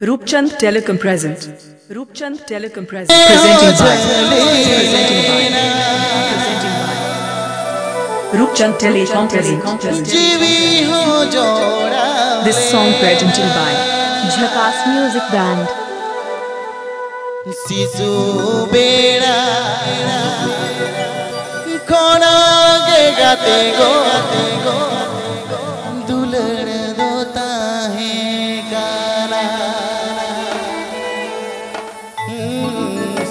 Roopchand telecom present Roopchand telecom present Roopchand telecom present this song presented by Jhakaas music band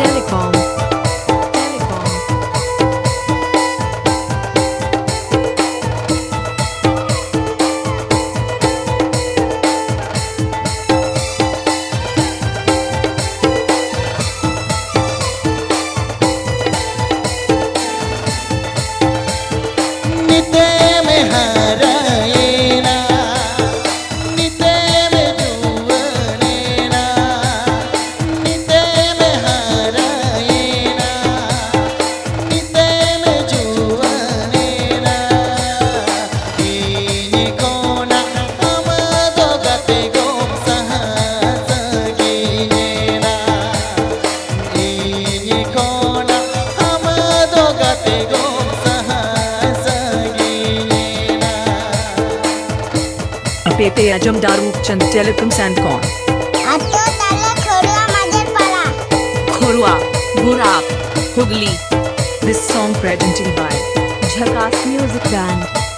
Telecom. તે અજમ દારૂ ચંદ telecom send કોણ ખોરવા ગુરાબ Hooghly This song presented by Jhakas Music Band.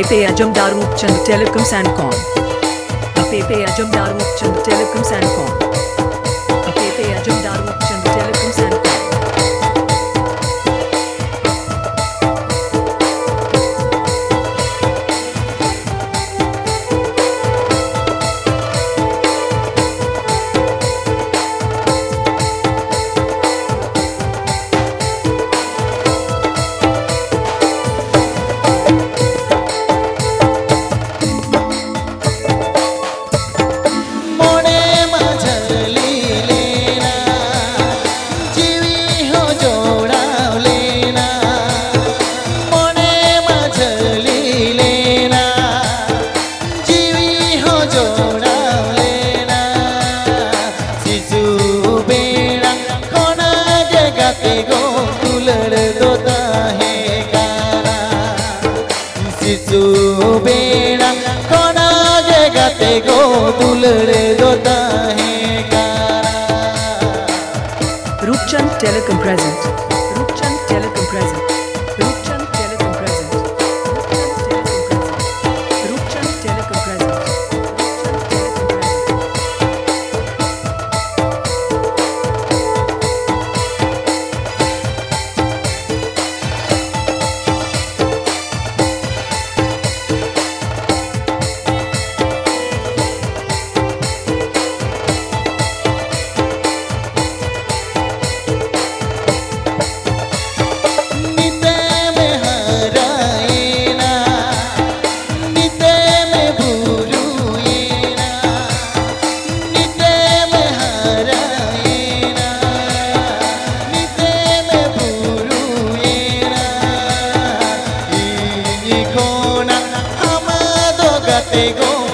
Apepe Ajamdar Roopchand Telecom Sancon. Apepe Ajamdar Roopchand Telecom Sancon. Apepe को दुलड़े जोता है Roopchand telecom present. জগতে গো